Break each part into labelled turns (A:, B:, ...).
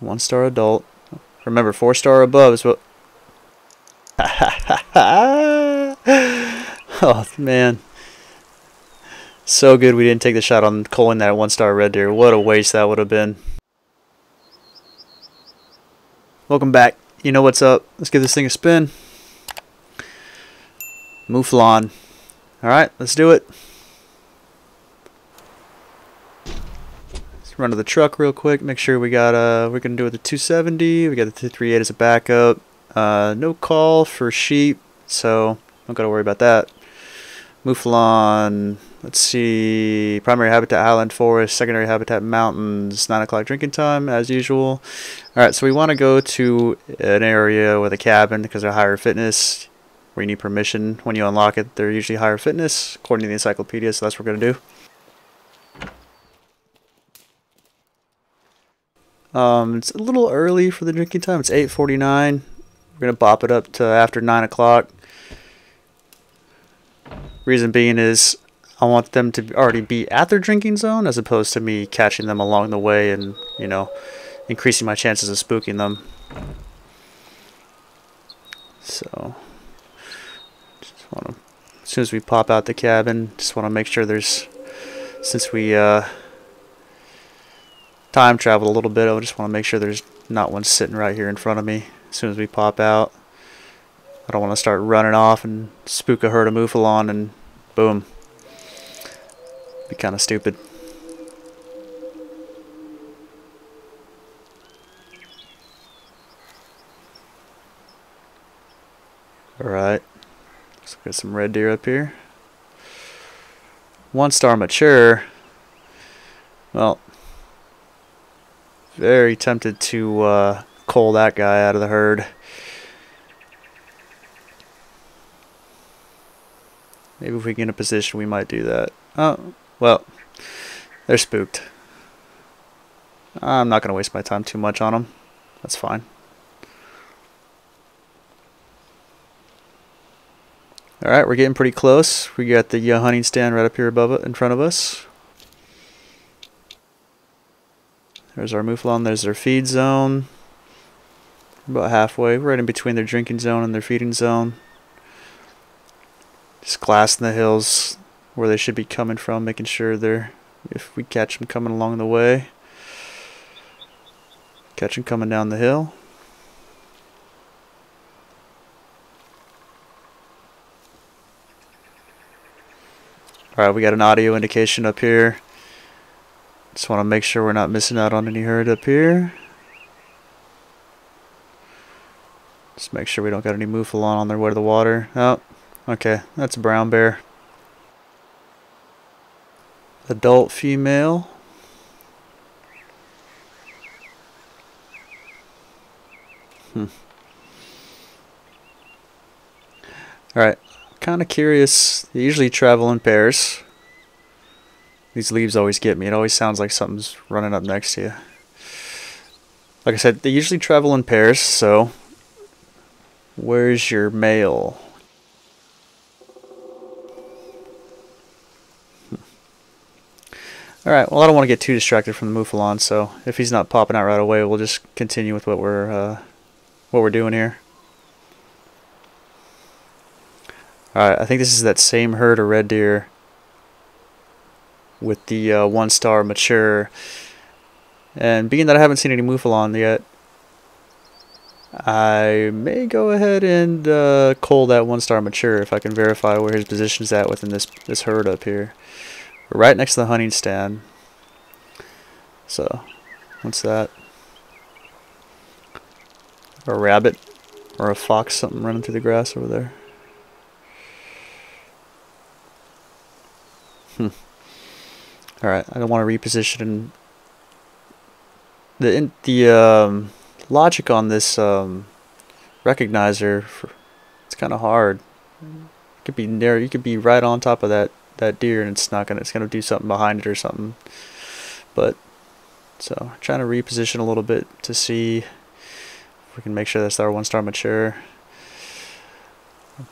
A: One star adult. Remember, four star above is what. oh man, so good we didn't take the shot on culling that one star red deer. What a waste that would have been. Welcome back. You know what's up. Let's give this thing a spin. Mouflon. Alright, let's do it. Run to the truck real quick. Make sure we got, uh, we're to do it the 270. We got the 238 as a backup. Uh, no call for sheep, so don't got to worry about that. Mouflon. Let's see. Primary habitat highland forest, secondary habitat mountains, 9 o'clock drinking time as usual. Alright, so we want to go to an area with a cabin because they're higher fitness where you need permission when you unlock it. They're usually higher fitness according to the encyclopedia, so that's what we're going to do. Um, it's a little early for the drinking time. It's 8.49. We're going to bop it up to after 9 o'clock. Reason being is I want them to already be at their drinking zone as opposed to me catching them along the way and, you know, increasing my chances of spooking them. So, just want to, as soon as we pop out the cabin, just want to make sure there's, since we uh, time travel a little bit, I just want to make sure there's not one sitting right here in front of me as soon as we pop out. I don't want to start running off and spook a herd of Mouflon and boom. Be kind of stupid. Alright. Get some red deer up here. One star mature. Well, very tempted to uh, cull that guy out of the herd. Maybe if we get in a position, we might do that. Oh, well, they're spooked. I'm not going to waste my time too much on them. That's fine. Alright, we're getting pretty close. We got the uh, hunting stand right up here above it, in front of us. There's our mouflon. There's their feed zone. About halfway. Right in between their drinking zone and their feeding zone. Just glassing the hills where they should be coming from, making sure they're, if we catch them coming along the way, catch them coming down the hill. Alright, we got an audio indication up here. Just want to make sure we're not missing out on any herd up here. Just make sure we don't got any mouflon on their way to the water. Oh, okay, that's a brown bear. Adult female. Hmm. Alright, kind of curious. They usually travel in pairs. These leaves always get me. It always sounds like something's running up next to you. Like I said, they usually travel in pairs, so where's your male? Hmm. Alright, well I don't want to get too distracted from the Mouflon, so if he's not popping out right away, we'll just continue with what we're uh, what we're doing here. Alright, I think this is that same herd of red deer with the uh, one star mature. And being that I haven't seen any Mouflon yet, I may go ahead and uh, cull that one star mature if I can verify where his position is at within this, this herd up here. Right next to the hunting stand. So, what's that? A rabbit or a fox, something running through the grass over there. Hmm. Alright, I don't want to reposition the in, the um, logic on this um, recognizer. For, it's kind of hard. It could be near. You could be right on top of that that deer, and it's not gonna. It's gonna do something behind it or something. But so trying to reposition a little bit to see if we can make sure that's our one star mature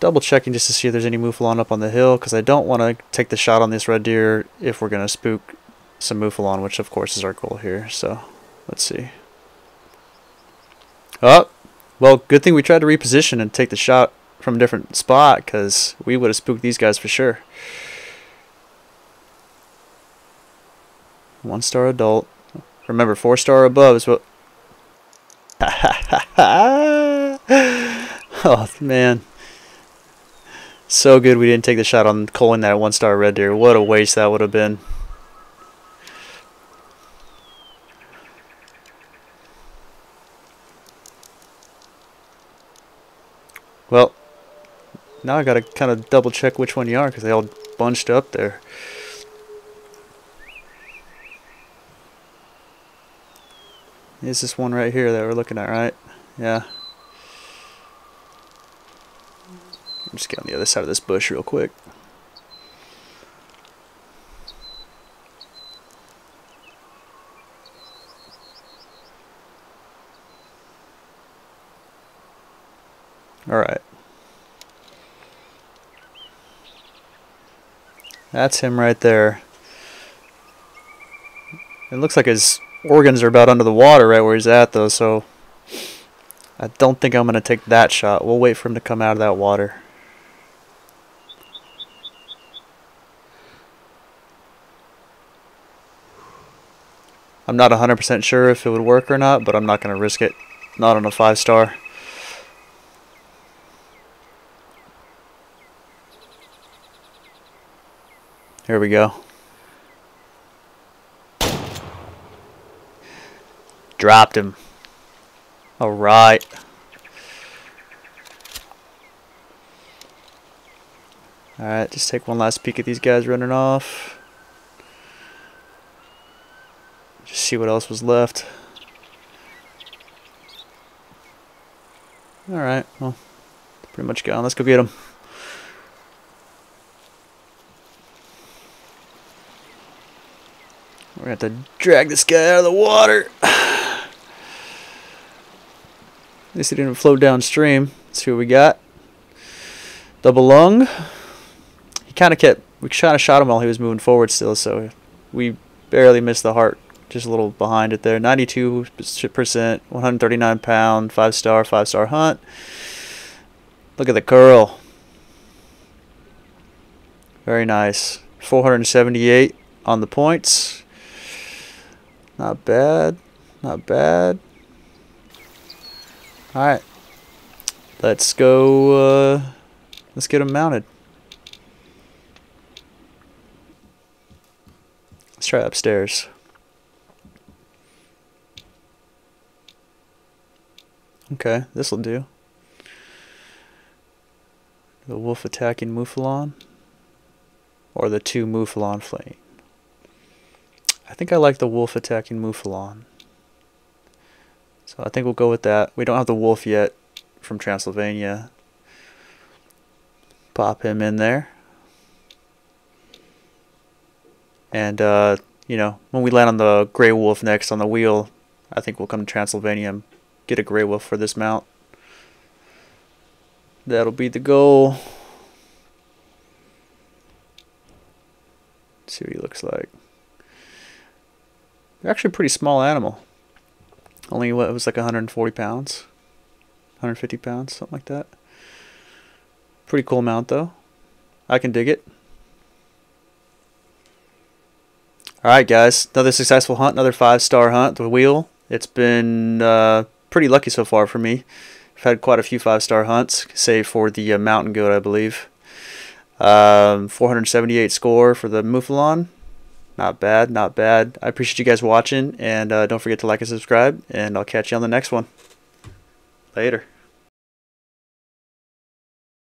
A: double checking just to see if there's any Mouflon up on the hill because I don't want to take the shot on this red deer if we're going to spook some Mouflon, which of course is our goal here. So let's see. Oh, well, good thing we tried to reposition and take the shot from a different spot because we would have spooked these guys for sure. One star adult. Remember, four star above is what. Ha ha ha ha! oh, man. So good we didn't take the shot on culling that one star red deer. What a waste that would have been. Well, now I gotta kind of double check which one you are because they all bunched up there. Is this one right here that we're looking at, right? Yeah. Just get on the other side of this bush real quick. Alright. That's him right there. It looks like his organs are about under the water right where he's at though, so I don't think I'm going to take that shot. We'll wait for him to come out of that water. I'm not 100% sure if it would work or not, but I'm not going to risk it. Not on a 5 star. Here we go. Dropped him. Alright. Alright, just take one last peek at these guys running off. Just see what else was left. Alright, well, pretty much gone. Let's go get him. We're going to have to drag this guy out of the water. At least he didn't float downstream. Let's see what we got. Double lung. He kind of kept, we kind of shot him while he was moving forward still, so we barely missed the heart. Just a little behind it there. 92%, 139 pound, 5 star, 5 star hunt. Look at the curl. Very nice. 478 on the points. Not bad. Not bad. Alright. Let's go, uh, let's get them mounted. Let's try upstairs. Okay, this'll do. The wolf attacking Mouflon. Or the two Mouflon fleeing. I think I like the wolf attacking Mouflon. So I think we'll go with that. We don't have the wolf yet from Transylvania. Pop him in there. And, uh, you know, when we land on the Grey Wolf next on the wheel, I think we'll come to Transylvania get a Grey Wolf for this mount. That'll be the goal. Let's see what he looks like. Actually a pretty small animal. Only what it was like 140 pounds, 150 pounds, something like that. Pretty cool mount though. I can dig it. Alright guys, another successful hunt, another five star hunt, the wheel. It's been uh, pretty lucky so far for me. I've had quite a few five star hunts, save for the uh, mountain goat I believe. Um, 478 score for the Mouflon. Not bad, not bad. I appreciate you guys watching, and uh, don't forget to like and subscribe, and I'll catch you on the next one. Later.